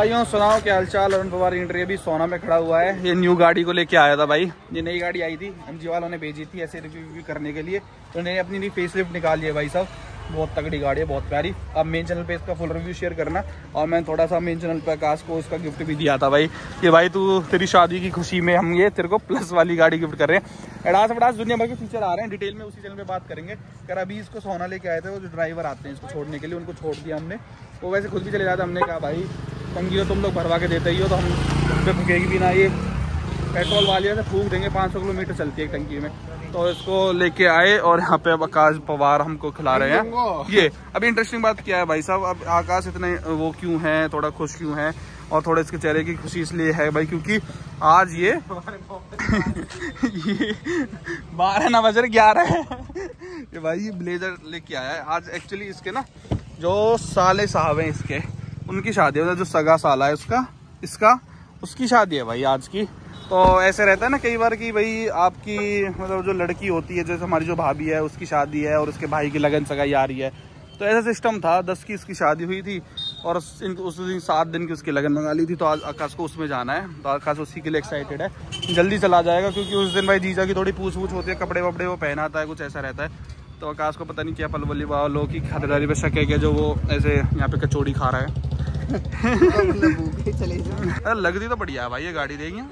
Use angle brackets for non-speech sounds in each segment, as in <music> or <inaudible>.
भाइयों, सुनाओ क्या हालचाल? अरुण पवार इंटर अभी सोना में खड़ा हुआ है। ये न्यू गाड़ी को लेके आया था भाई। ये नई गाड़ी आई थी एमजी वालों ने भेजी थी ऐसे रिव्यू करने के लिए। तो उन्होंने अपनी फेस लिफ्ट निकाली लिया भाई साहब। बहुत तगड़ी गाड़ी है, बहुत प्यारी। अब मेन चैनल पे इसका फुल रिव्यू शेयर करना। और मैंने थोड़ा सा मेन चैनल पे आकाश को इसका गिफ्ट भी दिया था भाई, कि भाई तू तेरी शादी की खुशी में हम ये तेरे को प्लस वाली गाड़ी गिफ्ट कर रहे हैं। एडास वडास दुनिया भर के फीचर आ रहे हैं। डिटेल में उसी चैनल पर बात करेंगे। कर अभी इसको सोना लेके आए थे, वो जो ड्राइवर आते हैं इसको छोड़ने के लिए, उनको छोड़ दिया हमने। वो वैसे खुद भी चले जाते हमने कहा, भाई, तंगी तो तुम लोग भरवा के देते ही हो तो हम पे फूकेगी भी ना ये। पेट्रोल वाले से फूक देंगे 500 किलोमीटर चलती है टंकी में। तो इसको लेके आए और यहाँ पे अब आकाश पवार हमको खिला रहे हैं। ये अभी इंटरेस्टिंग बात क्या है भाई साहब? अब आकाश इतने वो क्यों है? थोड़ा खुश क्यों है? और थोड़ा इसके चेहरे की खुशी इसलिए है भाई क्योंकि आज ये ये बारह ना बज रहे ग्यारह है। ये भाई ये ब्लेजर लेके आया है। आज एक्चुअली इसके ना जो साले साहब हैं इसके उनकी शादी है। जो सगा साला है उसका इसका उसकी शादी है भाई आज की। तो ऐसे रहता है ना कई बार कि भाई आपकी मतलब जो लड़की होती है जैसे हमारी जो भाभी है उसकी शादी है और उसके भाई की लगन सगाई आ रही है तो ऐसा सिस्टम था दस की इसकी शादी हुई थी और उस दिन सात दिन की उसकी लगन मंगा ली थी तो आज आकाश को उसमें जाना है तो आकाश उसी के लिए एक्साइटेड है। जल्दी चला जाएगा क्योंकि उस दिन भाई जीजा की थोड़ी पूछ पूछ होती है कपड़े वपड़े वो पहनाता है कुछ ऐसा रहता है। तो आकाश को पता नहीं क्या पलवली वालों की खातिरदारी पर शक है जो वो ऐसे यहाँ पे कचौड़ी खा रहा है। <laughs> <laughs> लगती तो बढ़िया है भाई ये गाड़ी देंगे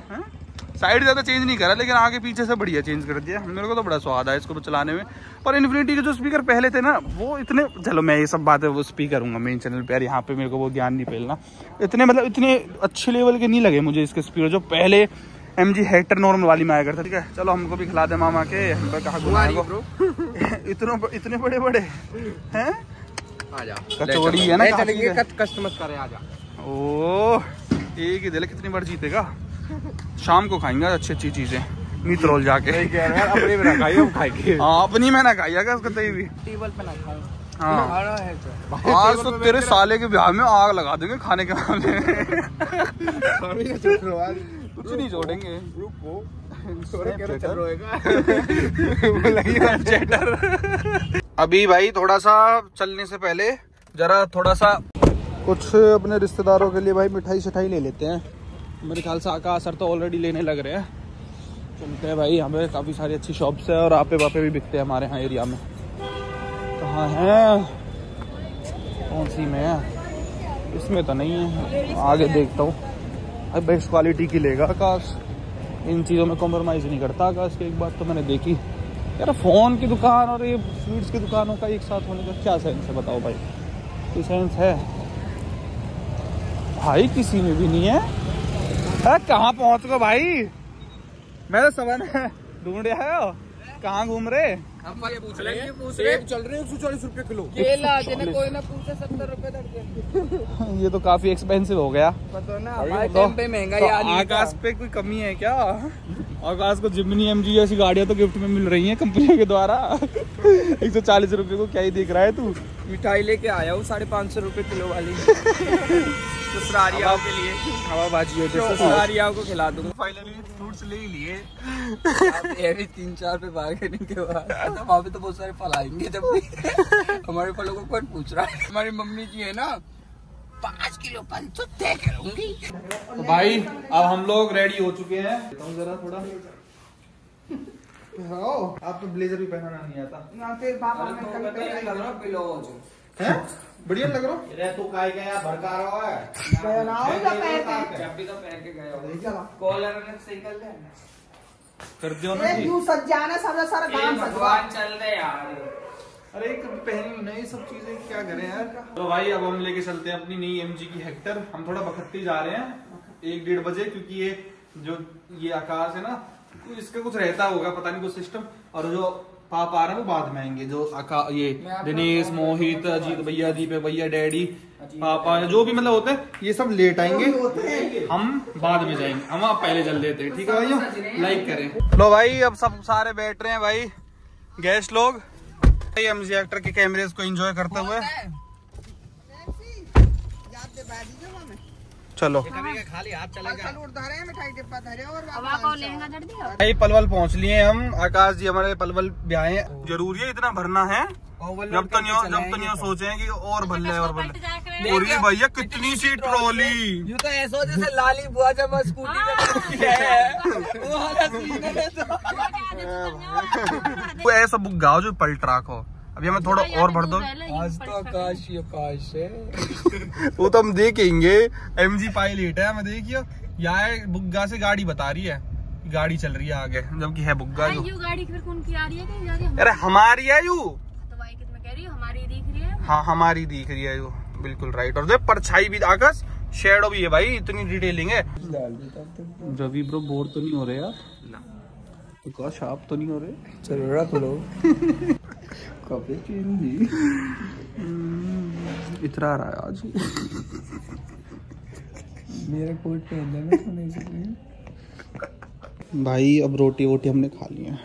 साइड ज़्यादा चेंज नहीं करा लेकिन आगे पीछे से बढ़िया चेंज कर दिया। मेरे को तो बड़ा स्वाद है इसको चलाने में। पर इन्फिनिटी के जो स्पीकर पहले थे ना वो इतने चलो मैं ये सब बातें वो स्पीकर हूँ मेन चैनल पे। यार यहाँ पे मेरे को वो ज्ञान नहीं फैलना। इतने मतलब इतने अच्छे लेवल के नहीं लगे मुझे इसके स्पीकर जो पहले एम जी हेक्टर नॉर्मल वाली में आया करता ठीक है चलो हमको भी खिला दे मामा के। हम पर कहा इतने इतने बड़े बड़े। हैं? कचौड़ी है ना कस्टमर करे आजा ओ एक ही दिल कितनी बार जीतेगा? शाम को खाएँगे अच्छी अच्छी चीज़ें। मीट रोल जाके। <laughs> अपनी में ना खाइए हम खाएँगे। हाँ अपनी में ना खाइएगा उसका भी। टेबल पे ना खाओ हाँ। आज तो तेरे साले के ब्याह में आग लगा देंगे खाने के मामले में। कुछ नहीं छोड़ेंगे। <laughs> <laughs> अभी भाई थोड़ा सा चलने से पहले जरा थोड़ा सा कुछ अपने रिश्तेदारों के लिए भाई मिठाई शिठाई ले लेते हैं। मेरे ख्याल से आका असर तो ऑलरेडी लेने लग रहे हैं। चलते हैं भाई हमें काफ़ी सारी अच्छी शॉप्स है और आपे वापे भी बिकते हैं हमारे यहाँ एरिया में। कहाँ है? कौन सी में है? इसमें तो नहीं है। आगे देखता हूँ। अरे बेस्ट क्वालिटी की लेगा आकाश। इन चीज़ों में कॉम्प्रोमाइज़ नहीं करता आकाश की। एक बात तो मैंने देखी। यार फ़ोन की दुकान और ये स्वीट्स की दुकानों का एक साथ होने का क्या सेंस है बताओ भाई? कोई सेंस है? भाई, किसी में भी नहीं है। अरे कहाँ पहुँच गए भाई? मैं तो समझ ढूंढ रहा है? कहाँ घूम रहे? पूछ रहे हैं। पूछ रहे चल रहे हैं एक सौ चालीस रूपए किलो। केला जिन्हें कोई ना पूछे सत्तर रूपए <laughs> ये तो काफ़ी एक्सपेंसिव हो गया। पता ना हमारे टाइम पे महँगा तो आकाश पे कोई कमी है क्या? आकाश को जिमनी एम जी ऐसी गाड़ियाँ तो गिफ्ट में मिल रही हैं कंपनी के द्वारा। <laughs> एक सौ चालीस रूपए को क्या ही देख रहा है तू? मिठाई लेके आया हूँ साढ़े पाँच सौ रूपए किलो वाली। <laughs> ससुरारियाओं के लिए। हवाबाजी हो ससुरारियाओं को खिला दूँगा। फाइनली फ्रूट्स ले ही लिए। ये भी तीन चार पे भागने के बाद। तो वहाँ पे तो बहुत सारे फल आएँगे जब <laughs> हमारे फलों को कौन पूछ रहा है? हमारी मम्मी जी है ना पाँच किलो तो तय करूँगी। तो भाई अब हम लोग रेडी हो चुके हैं। जरा थोड़ा। आप तो ब्लेजर भी पहनाना नहीं आता। है बढ़िया लग रहा? रे तू काय गया भड़का रहा है। या जब भी तो पहन के गया हो कॉलर ने सही कर ले कर दियो ना तू सज जाना सारा सारा काम भगवान चल रहे यार। अरे पहनी नहीं सब चीज़ें क्या करें यार? तो भाई अब हम लेके चलते हैं अपनी नई एमजी की हेक्टर हम थोड़ा बखत्ती जा रहे हैं एक डेढ़ बजे क्योंकि ये जो ये आकाश है ना इसका कुछ रहता होगा पता नहीं कुछ सिस्टम और जो पाप आ रहे हैं वो बाद में आएँगे। जो आका ये दिनेश मोहित अजीत भैया दीपे भैया डैडी पापा जो भी मतलब होते हैं ये सब लेट आएँगे। हम बाद में जाएँगे। हम आप पहले चल देते हैं ठीक है भाई लाइक करें। लो भाई अब सब सारे बैठ रहे हैं भाई। गेस्ट लोग। एम एक्टर के कैमरेज को एंजॉय करते हुए। चलो। खाली भाई पलवल पहुँच लिए हम। आकाश जी हमारे पलवल भी आए ज़रूरी है इतना भरना है। जब तो नहीं जब तो नहीं सोचे हैं कि और भर ले और भर ले और ये भैया कितनी सी ट्रॉली यूँ तो ऐसा हो जैसे लाली बुआ जब मैं स्कूटी पे है। वो वाला सीन है तो। <laughs> <laughs> वो ऐसा बुक गाओ जो पलट राखो अभी हमें थोड़ा और भर दो। आज तो आकाश ही आकाश है। <laughs> वो तो हम देखेंगे। एम जी पायलट है हमें देखियो। यहाँ बुग्गा से गाड़ी बता रही है। गाड़ी चल रही है आगे जबकि है बुग्गा जो। गाड़ी फिर कौन की आ रही है? कहीं जा रही है? अरे हमारी है यू। तो हूँ? हमारी दिख रही है। हाँ हमारी दिख रही है यू। बिल्कुल राइट और देख परछाई भी आकाश शेडो भी है भाई इतनी डिटेलिंग है। रवि ब्रो बोर तो नहीं हो रहे यार? आकाश आप तो नहीं हो रहे? चलो रख लो। <laughs> कभी चीन दी इतरा रहा है आज। मेरा कोट पहन लेना सोने के लिए भाई अब रोटी वोटी हमने खा ली है।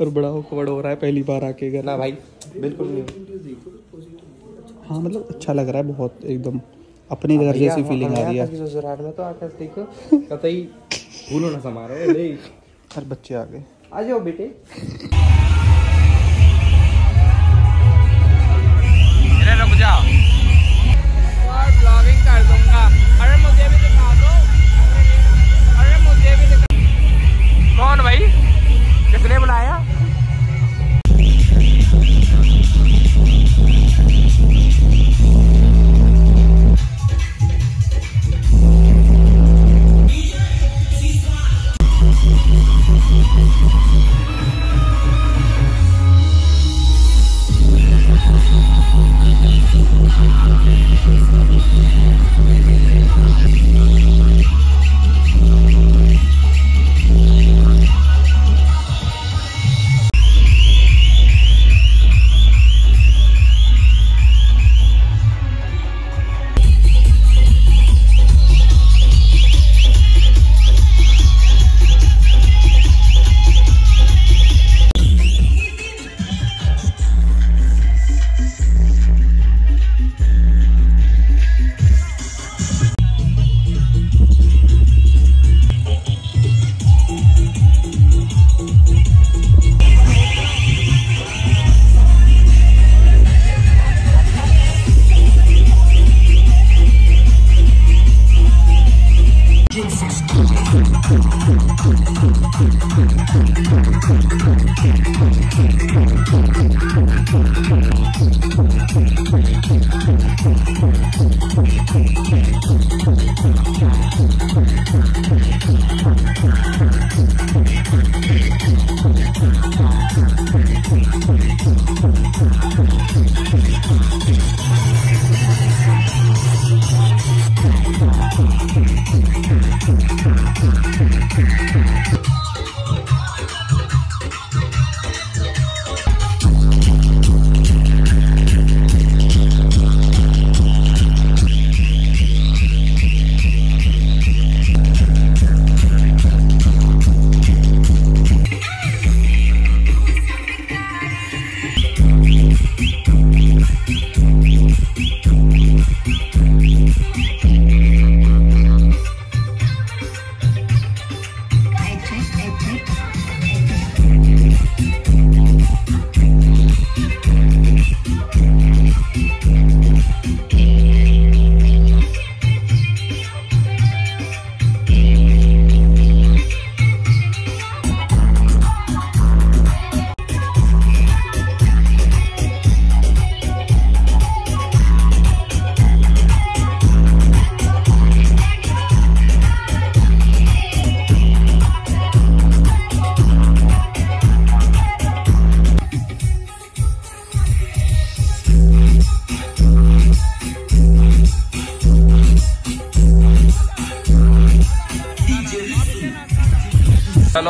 और बड़ा कवड़ हो रहा है पहली बार आके घर। ना भाई बिल्कुल नहीं। हाँ मतलब अच्छा लग रहा है बहुत एकदम। अपनी घर जैसी फीलिंग आ रही है। ससुराल में तो आकाश देखो कतई भूलो ना समारो ले हर बच्चे आ गए आ जाओ बेटे।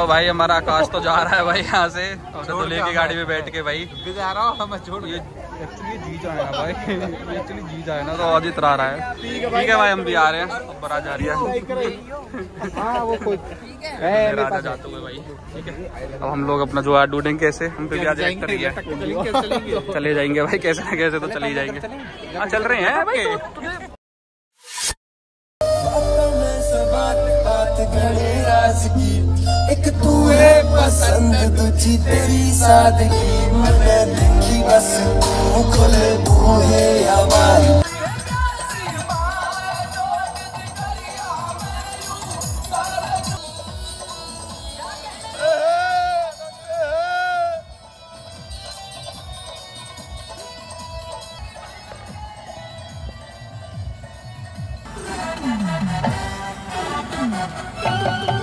भाई हमारा आकाश तो जा रहा है भाई यहाँ से। और तो लेके गाड़ी में बैठ के भाई। जा रहा हूँ मैं छोड़ ये एक्चुअली जी जाए ना भाई। <laughs> एक्चुअली जी जाए ना। तो आज इतना रहा है। ठीक है भाई हम भी आ रहे हैं। अब बरा जा रही है। हाँ वो कोई राजा जाते हुए भाई। ठीक है। अब हम लोग अपना जो आज ढूंढेंगे कैसे। हम पे भी आज एक्टर ही है। <laughs> चले जाएँगे भाई कैसे ना कैसे तो चले ही जाएँगे। हाँ चल रहे हैं भाई बात राज की। तू है पसंद दूजी तेरी सादगी मैंने देखी बस। तू खुले बूहे हमारी भाई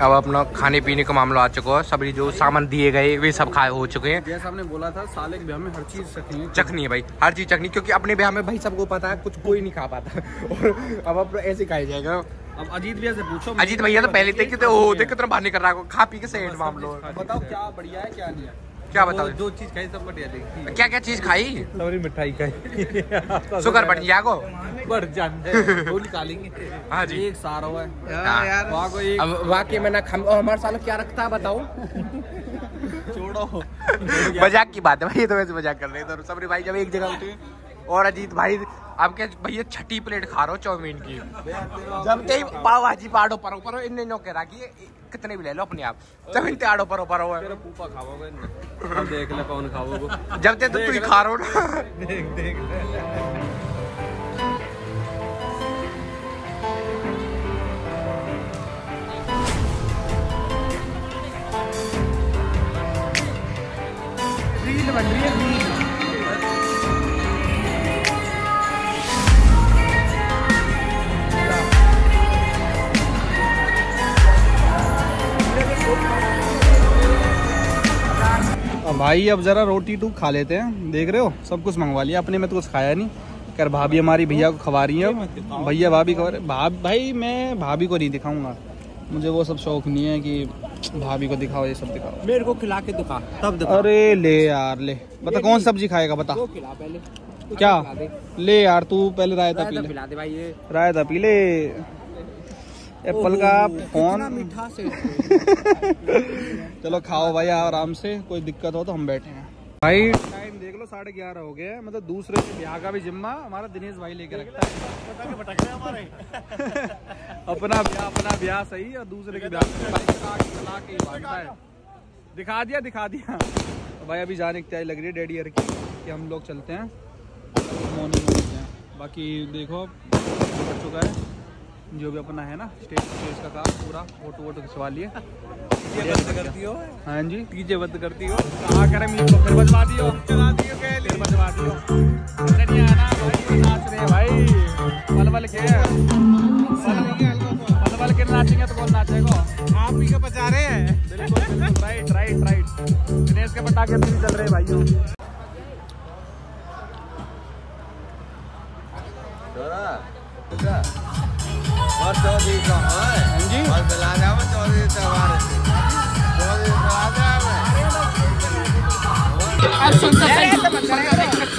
अब अपना खाने पीने का मामला आ चुका है। सभी जो सामान दिए गए वे सब खाए हो चुके हैं। जैसा हमने बोला था साले के ब्याह में हर चीज़ चखनी चखनी है भाई हर चीज़ चखनी क्योंकि अपने ब्याह में भाई सबको पता है कुछ कोई नहीं खा पाता। <laughs> और अब अब ऐसे खाया जाएगा। अब अजीत भैया से पूछो अजीत भैया तो पहले थे तो ओ देख कितना बाहर निकल कर रहा है, खा पी के सेठ मामलो। बताओ क्या बढ़िया है क्या नहीं है? क्या बताओ? जो चीज़ खाई सब बढ़िया क्या क्या चीज़ खाई? लवरी मिठाई खाई। शुगर बढ़ गया को बढ़ निकालेंगे। हाँ जी। एक सारा हुआ है। यार। वहाँ को एक अब वाकई में ना खम और हमारे सालों क्या रखता है बताओ। छोड़ो। <laughs> मज़ाक की बात है भाई ये तो वैसे मज़ाक कर रहे हैं तो सबरी भाई जब एक जगह उठे और अजीत भाई आपके भैया छठी प्लेट खा रहे हो चाउमीन की। जब ते पाव भाजी पाड़ो पर ऊपर इन नो कह रहा कि कितने भी ले लो अपने आप। जब इन आड़ो परो परो। है देख ले कौन खाओगे जब ते तो ही खा रहो ना। देख देख। रील अब भाई अब जरा रोटी टू खा लेते हैं। देख रहे हो? सब कुछ मंगवा लिया। अपने में तो कुछ खाया नहीं। कर भाभी हमारी भैया को खवा रही है भैया भाभी खवा रहे भाभी भाई मैं भाभी को नहीं दिखाऊँगा। मुझे वो सब शौक नहीं है कि भाभी को दिखाओ ये सब दिखाओ। मेरे को खिला के दिखा। तब दिखा। अरे ले यार ले। बता कौन सब्ज़ी खाएगा बता। खिला पहले। क्या? ले यार तू पहले रायता पी ले। दे रायता पी ले। एप्पल का फ़ोन मीठा से <laughs> चलो खाओ भाई आराम से कोई दिक्कत हो तो हम बैठे हैं। भाई टाइम देख लो साढ़े ग्यारह हो गए मतलब दूसरे के ब्याह का भी जिम्मा हमारा दिनेश भाई लेके रखता है। <laughs> अपना ब्याह अपना ब्याह सही और दूसरे के ब्याह दिखा दिया दिखा दिया। तो भाई अभी जाने की तैयारी लग रही है डैडी यार की कि हम लोग चलते हैं। मॉर्निंग में हैं। बाकी देखो चुका है। जो भी अपना है ना स्टेज स्टेज का काम पूरा फ़ोटो वोटो खिंचवा लिए। करती हो? हाँ जी। डीजे बंद करती हो? कहा करें फिर बजवा दियो। चला दियो फिर बजवा दियो। नहीं आना भाई नाच रहे भाई। पल पल के पल पल के नाचेंगे तो कौन नाचेगा? आप ही के बचा रहे हैं। बिल्कुल राइट राइट राइट दिनेश के पटाखे भी चल रहे हैं भाइयों। और चौधरी का है। हाँ जी। और मिला जाओ चौधरी चौधरी मिला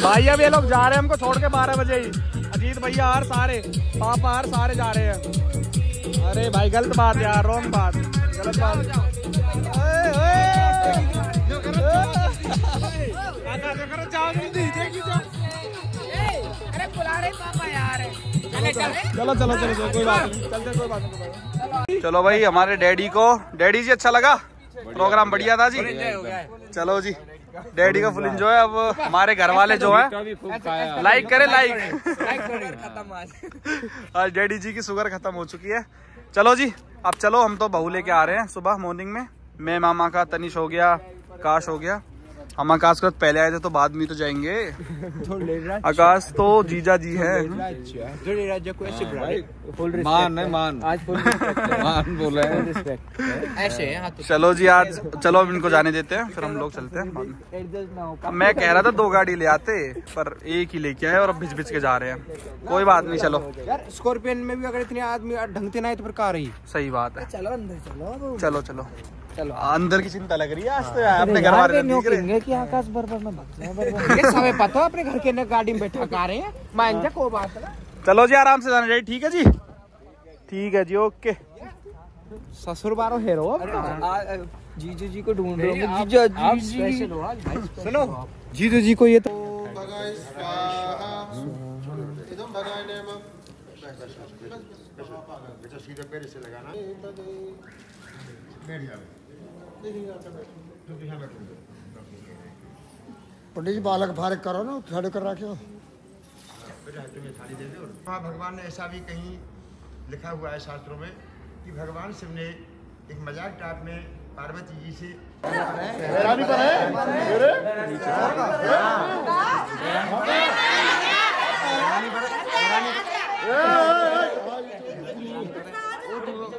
भाई अब ये लोग जा रहे हैं हमको छोड़ के बारह बजे ही। अजीत भैया हर सारे पापा हर सारे जा रहे हैं। अरे भाई गलत बात यार रॉन्ग बात। गलत बात। ओए, ओए। चलो चलो चलो चलो कोई बात नहीं। चलते कोई बात नहीं चलो भाई हमारे डैडी को डैडी जी अच्छा लगा? प्रोग्राम बढ़िया था जी? चलो जी डैडी का फुल एंजॉय अब हमारे घर वाले जो है लाइक करें लाइक आज। आज डैडी जी की शुगर खत्म हो चुकी है। चलो जी अब चलो हम तो बहू लेके आ रहे हैं सुबह मॉर्निंग में। मैं मामा का तनिश हो गया काश हो गया। हम आकाश के साथ पहले आए थे तो बाद में तो जाएँगे। आकाश तो जीजा जी है। मान नहीं मान। आज मान बोले ऐसे चलो जी आज चलो अब इनको जाने देते हैं फिर हम लोग चलते हैं में। कह रहा था दो गाड़ी ले आते पर एक ही लेके आए और अब भिज भिज के जा रहे हैं। कोई बात नहीं चलो। यार स्कॉर्पियन में भी अगर इतने आदमी ढंगते ना तो फिर कार ही सही बात है। चलो अंदर चलो। चलो चलो। चलो। अंदर की चिंता लग रही है आज तो यार अपने घर वाले रहे कि आकाश बर्बर में ये समय पता है अपने घर के अंदर गाड़ी में बैठा का रहे हैं? मान जा कोई बात ना। चलो जी आराम से जाना चाहिए ठीक है जी? ठीक है जी ओके। ससुर बारो हेरो जीजू जी को ढूंढ रहे हो जीजू जी स्पेशल हो आज भाई सुनो। जीजू जी को ये तो पंडित जी बालक फारक करो ना खड़े कर रखे हो। हाँ भगवान ने ऐसा भी कहीं लिखा हुआ है शास्त्रों में कि भगवान शिव ने एक मज़ाक टाइप में पार्वती जी से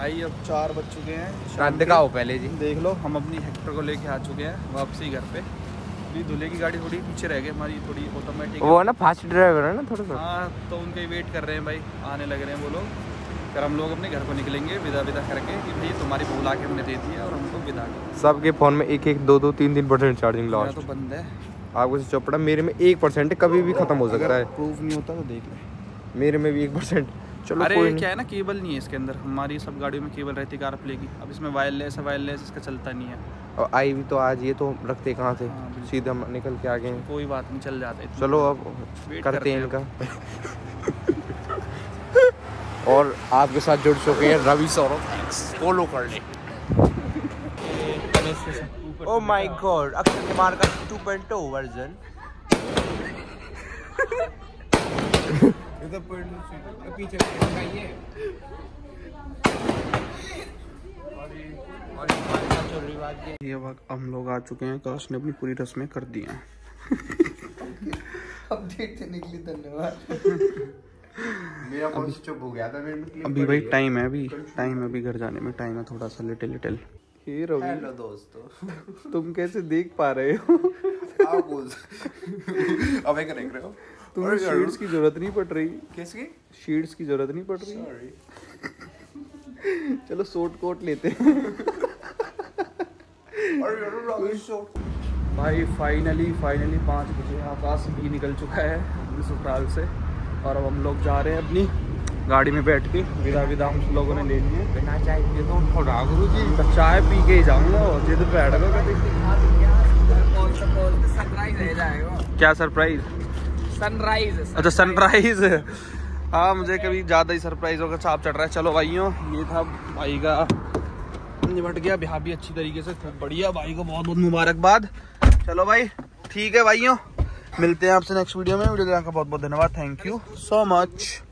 भाई अब चार बज चुके हैं। रात दिखाओ पहले जी। देख लो हम अपनी हेक्टर को लेके आ चुके हैं वापसी घर पे। अभी दूल्हे की गाड़ी थोड़ी पीछे रह गई हमारी थोड़ी ऑटोमेटिक वो ना फास्ट ड्राइवर है ना थोड़ा सा? हाँ तो उनका ही वेट कर रहे हैं भाई आने लग रहे हैं वो लोग। फिर हम लोग अपने घर को निकलेंगे विदा विदा करके कि भाई तुम्हारी बहू ला के हमने दे दी है और हमको विदा कर सबके फ़ोन में एक एक दो दो तीन तीन परसेंट चार्जिंग लास्ट तो बंद है। आपको से चौपड़ा मेरे में एक परसेंट कभी भी खत्म हो सकता है। प्रूफ नहीं होता तो देख ले। मेरे में भी एक परसेंट चलो अरे कोई क्या है ना केबल नहीं है इसके अंदर। हमारी सब गाड़ियों में केबल रहती है कार प्ले की अब इसमें वायरलेस है वायरलेस इसका चलता नहीं है। और आई भी तो आज ये तो रखते कहाँ थे हाँ। सीधे निकल के आ गए कोई बात नहीं चल जाता है। चलो अब करते हैं इनका। और आपके साथ जुड़ चुके हैं रवि सौरभ फॉलो कर ले। Oh my God Akshay Kumar का 2.0 वर्जन पीछे ये ये वक्त हम लोग आ चुके हैं काश ने अपनी पूरी रस्में कर दी हैं अब देखते निकली धन्यवाद मेरा फ़ोन चुप हो गया था मेरे अभी भाई टाइम है अभी टाइम है अभी घर जाने में टाइम है थोड़ा सा little little hey Ravi hello दोस्तों तुम कैसे देख पा रहे हो आप बोल अब एक देख रहे हो तुम्हें शीट्स की ज़रूरत नहीं पड़ रही। किसकी? शीट्स की ज़रूरत नहीं पड़ रही। चलो सूट कोट लेते हैं। भाई फाइनली फाइनली पाँच बजे आकाश भी निकल चुका है ससुराल से। और अब हम लोग जा रहे हैं अपनी गाड़ी में बैठ के। विदा विदा हम लोगों ने ले लिए। बिना चाय पिए तो थोड़ा गुरु जी तो चाय पी के ही जाऊँगा और जिद बैठ गो कभी सनराइज रह जाएगा। क्या सरप्राइज़ सनराइज अच्छा सनराइज हाँ मुझे कभी ज़्यादा ही सरप्राइज़ होगा साफ़ चढ़ रहा है। चलो भाइयों, ये था भाई का निपट गया। ब्याह भी अच्छी तरीके से बढ़िया भाई को बहुत बहुत मुबारकबाद। चलो भाई, ठीक है भाइयों, मिलते हैं आपसे नेक्स्ट वीडियो में। वीडियो देखने का बहुत बहुत धन्यवाद। Thank you so much